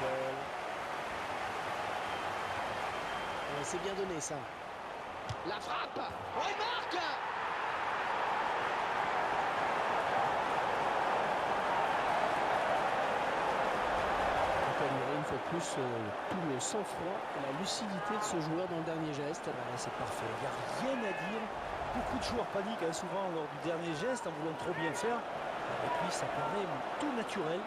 Euh, c'est bien donné ça. La frappe Oh, marque On peut admirer une fois de plus euh, tout le sang-froid la lucidité de ce joueur dans le dernier geste. Eh ben, c'est parfait. Il n'y a rien à dire. Beaucoup de joueurs paniquent hein, souvent lors du dernier geste en voulant trop bien faire. Et puis ça paraît tout naturel.